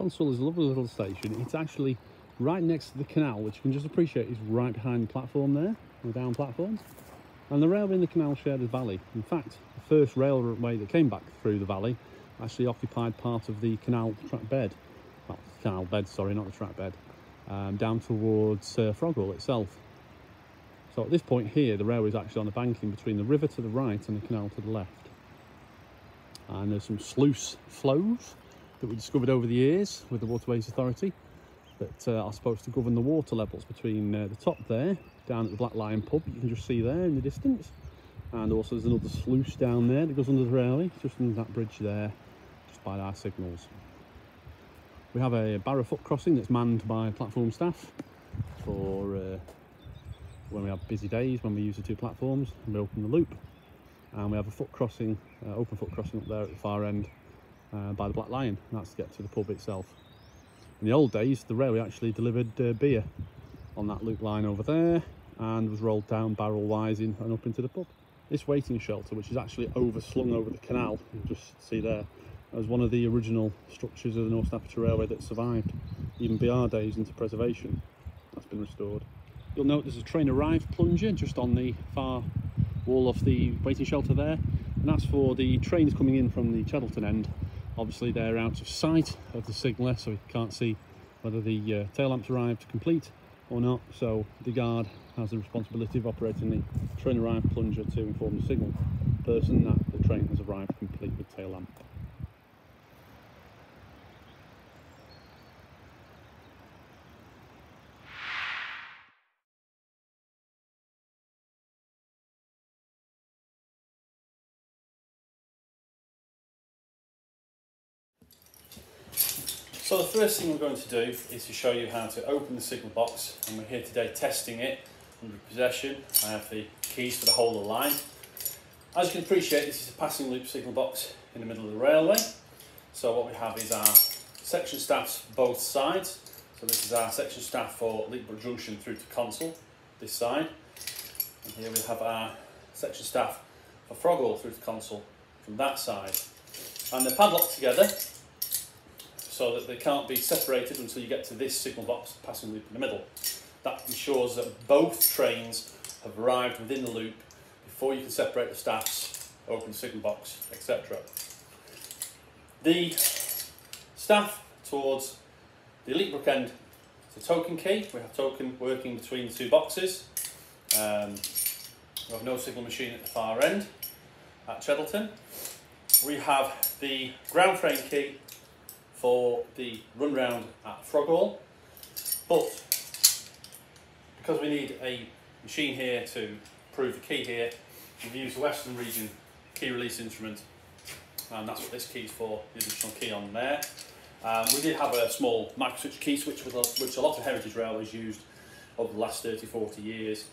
Consall is a lovely little station. It's actually right next to the canal, which you can just appreciate is right behind the platform there, the down platform. And the railway and the canal shared the valley. In fact, the first railway that came back through the valley actually occupied part of the canal track bed. Well, canal bed, sorry, not the track bed. Um, down towards uh, Froghall itself. So at this point here, the railway is actually on the banking between the river to the right and the canal to the left. And there's some sluice flows that we discovered over the years with the Waterways Authority that uh, are supposed to govern the water levels between uh, the top there, down at the Black Lion pub, you can just see there in the distance. And also there's another sluice down there that goes under the railway, just under that bridge there, just by our signals. We have a barrow foot crossing that's manned by platform staff for uh, when we have busy days, when we use the two platforms and we open the loop. And we have a foot crossing, uh, open foot crossing up there at the far end uh, by the Black Lion. and That's to get to the pub itself. In the old days, the railway actually delivered uh, beer on that loop line over there and was rolled down barrel wise in and up into the pub. This waiting shelter, which is actually overslung over the canal, you just see there, as one of the original structures of the North Staffordshire Railway that survived, even BR days into preservation. That's been restored. You'll note there's a train arrive plunger just on the far wall of the waiting shelter there, and that's for the trains coming in from the Cheddleton end Obviously they're out of sight of the signaller so we can't see whether the uh, tail lamps arrived complete or not. So the guard has the responsibility of operating the train arrive plunger to inform the signal person that the train has arrived complete with tail lamp. So the first thing we're going to do is to show you how to open the signal box and we're here today testing it under possession. I have the keys for the whole of the line. As you can appreciate this is a passing loop signal box in the middle of the railway. So what we have is our section staffs both sides. So this is our section staff for Leekbrook Junction through to Consall, this side. And here we have our section staff for Froghall through to Consall from that side. And they're padlocked together so that they can't be separated until you get to this signal box passing loop in the middle. That ensures that both trains have arrived within the loop before you can separate the staffs, open the signal box, etc. The staff towards the Leekbrook end is a token key. We have token working between the two boxes. Um, we have no signal machine at the far end at Cheddleton. We have the ground frame key for the run round at Froghall. But because we need a machine here to prove the key here, we've used the Western Region key release instrument and that's what this key is for, the additional key on there. Um, we did have a small microswitch key switch which a lot of heritage railways used over the last 30-40 years.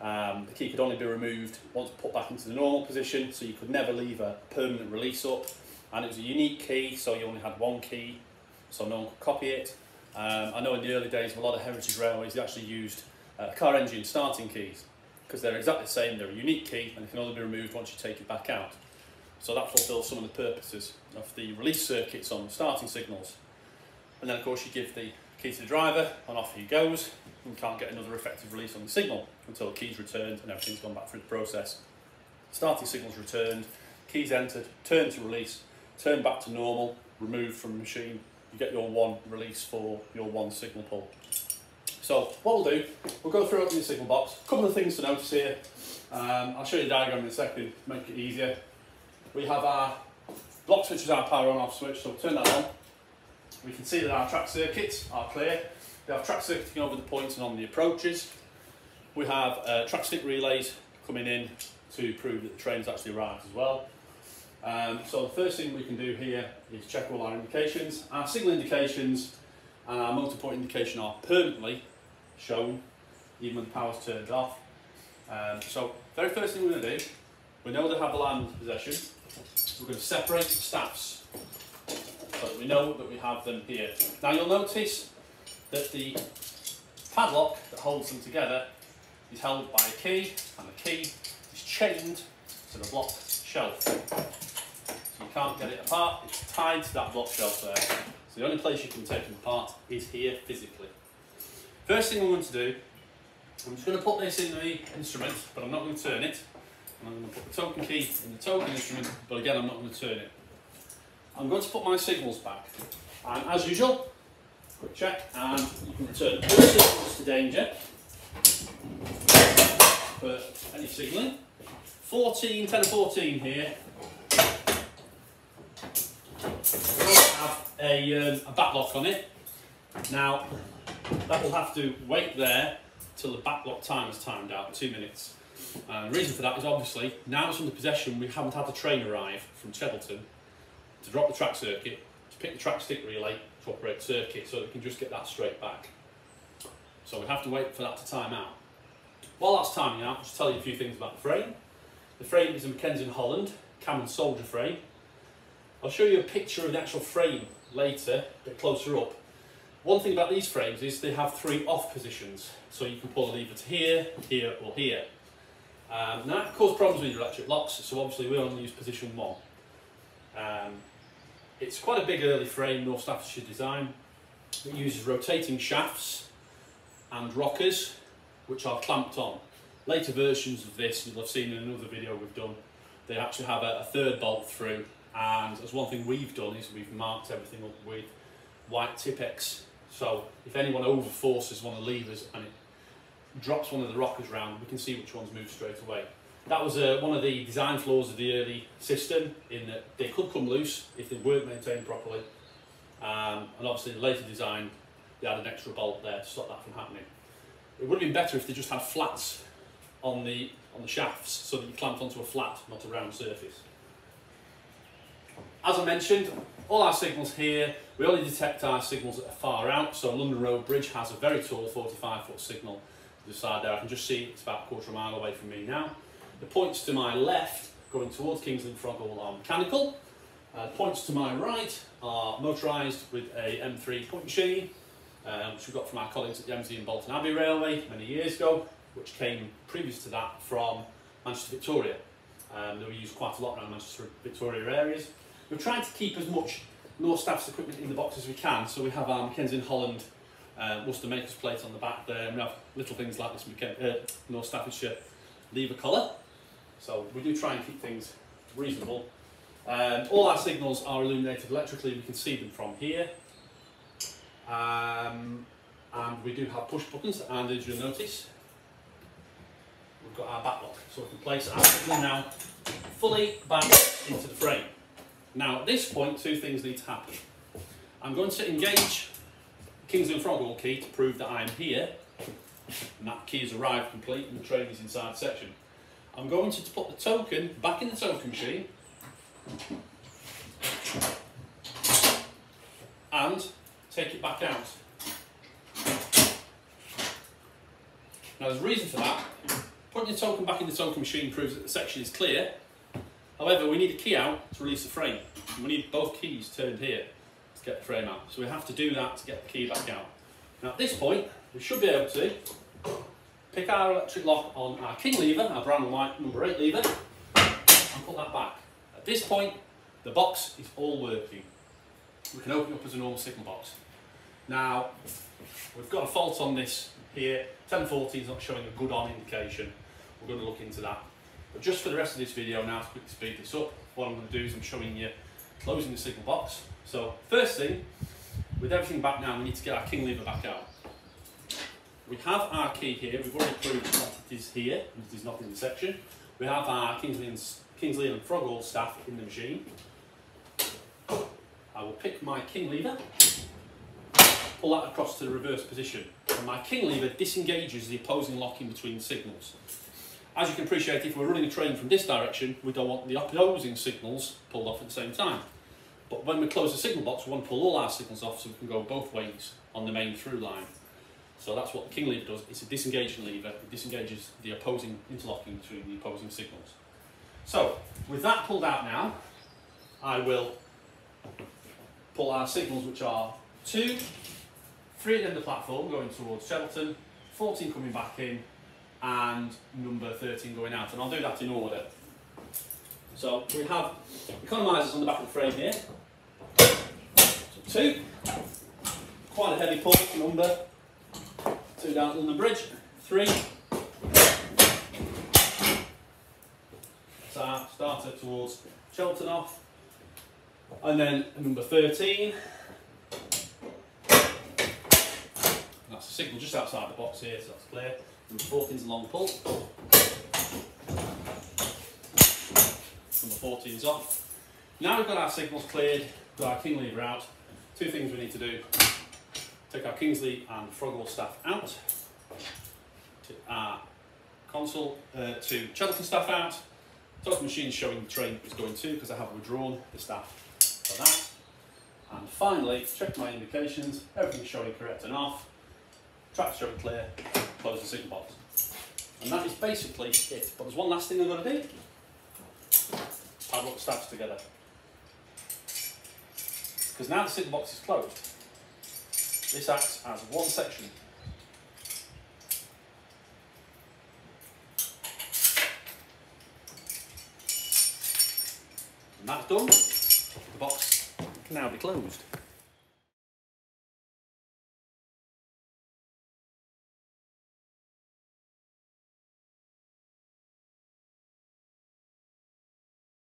Um, the key could only be removed once put back into the normal position so you could never leave a permanent release up and it was a unique key, so you only had one key, so no one could copy it. Um, I know in the early days of a lot of heritage railways, they actually used uh, car engine starting keys because they're exactly the same, they're a unique key and they can only be removed once you take it back out. So that fulfills some of the purposes of the release circuits on starting signals. And then of course you give the key to the driver and off he goes. and can't get another effective release on the signal until the key's returned and everything's gone back through the process. Starting signal's returned, keys entered, turn to release, turn back to normal, remove from machine, you get your one release for your one signal pull. So what we'll do, we'll go through the signal box. A couple of things to notice here. Um, I'll show you the diagram in a second make it easier. We have our block switch is our power on off switch, so we'll turn that on. We can see that our track circuits are clear. We have track circuiting over the points and on the approaches. We have uh, track stick relays coming in to prove that the train's actually arrived as well. Um, so the first thing we can do here is check all our indications. Our signal indications and our multi-point indication are permanently shown even when the power's turned off. Um, so very first thing we're going to do, we know they have land possession, we're going to separate the staffs so that we know that we have them here. Now you'll notice that the padlock that holds them together is held by a key and the key is chained to the block shelf can't get it apart. It's tied to that block shelf there. So the only place you can take them apart is here physically. First thing I'm going to do, I'm just going to put this in the instrument, but I'm not going to turn it. I'm going to put the token key in the token instrument, but again I'm not going to turn it. I'm going to put my signals back. And as usual, quick check, and you can return all signals to danger for any signalling. 14, 10 and 14 here. have a, um, a on it. Now, that will have to wait there till the back lock time is timed out, two minutes. And the reason for that is obviously, now it's under possession, we haven't had the train arrive from Cheddleton to drop the track circuit, to pick the track stick relay to operate circuit, so we can just get that straight back. So we have to wait for that to time out. While that's timing out, I'll just tell you a few things about the frame. The frame is a McKenzie Holland Cameron Soldier frame. I'll show you a picture of the actual frame later, a bit closer up. One thing about these frames is they have three off positions, so you can pull the lever to here, here or here. Um, now that causes problems with your electric locks, so obviously we only use position one. Um, it's quite a big early frame, North Staffordshire design. It uses rotating shafts and rockers, which are clamped on. Later versions of this, you'll have seen in another video we've done, they actually have a, a third bolt through, and as one thing we've done is we've marked everything up with white Tipp-Ex. So if anyone over forces one of the levers and it drops one of the rockers round, we can see which ones move straight away. That was uh, one of the design flaws of the early system, in that they could come loose if they weren't maintained properly. Um, and obviously, the later design, they had an extra bolt there to stop that from happening. It would have been better if they just had flats on the on the shafts, so that you clamped onto a flat, not a round surface. As I mentioned, all our signals here, we only detect our signals that are far out. So London Road Bridge has a very tall 45 foot signal to the side there. I can just see it's about a quarter of a mile away from me now. The points to my left going towards Kingsley and Froghall are mechanical. Uh, points to my right are motorised with a M3 point machine, um, which we got from our colleagues at the Embsay and Bolton Abbey Railway many years ago, which came previous to that from Manchester Victoria. Um, they were used quite a lot around Manchester Victoria areas. We're trying to keep as much North Staff's equipment in the box as we can, so we have our McKenzie and Holland uh, Worcester Makers plate on the back there, and we have little things like this uh, North Staffordshire lever collar. So we do try and keep things reasonable. Um, all our signals are illuminated electrically, we can see them from here. Um, and we do have push buttons, and as you'll notice, we've got our back lock, so we can place our signal now fully back into the frame. Now at this point, two things need to happen. I'm going to engage Kingsley and Froghall key to prove that I'm here, and that key has arrived complete and the train is inside section. I'm going to put the token back in the token machine and take it back out. Now there's a reason for that. Putting the token back in the token machine proves that the section is clear However, we need a key out to release the frame. We need both keys turned here to get the frame out. So we have to do that to get the key back out. Now at this point, we should be able to pick our electric lock on our king lever, our brown and white number 8 lever, and put that back. At this point, the box is all working. We can open it up as a normal signal box. Now, we've got a fault on this here. 1040 is not showing a good on indication. We're going to look into that. But just for the rest of this video now, to quickly speed this up, what I'm going to do is I'm showing you closing the signal box. So first thing, with everything back now, we need to get our king lever back out. We have our key here, we've already proved that it is here, it is not in the section. We have our Kingsley and, Kingsley and Froghall staff in the machine. I will pick my king lever, pull that across to the reverse position. And my king lever disengages the opposing lock in between signals. As you can appreciate, if we're running a train from this direction, we don't want the opposing signals pulled off at the same time. But when we close the signal box, we want to pull all our signals off so we can go both ways on the main through line. So that's what the king lever does. It's a disengaging lever. It disengages the opposing interlocking between the opposing signals. So, with that pulled out now, I will pull our signals, which are two, three at the end of the platform going towards Shelton, 14 coming back in, and number 13 going out. And I'll do that in order. So we have economizers on the back of the frame here. So two. Quite a heavy pull, number. Two down on the Bridge. Three. Our starter towards Cheddleton off. And then number 13. That's a signal just outside the box here, so that's clear. Number 14 is a long pull. Number 14 is off. Now we've got our signals cleared, got our king lever out. Two things we need to do. Take our Kingsley and Froghall staff out. To our Consall, uh, to Cheddleton staff out. Top machine showing the train is going to because I have withdrawn the staff for that. And finally, check my indications, everything's showing correct and off. Track showing clear, close the signal box. And that is basically it. But there's one last thing I've got to do. Padlock staffs together. Because now the signal box is closed, this acts as one section. And that's done. The box can now be closed.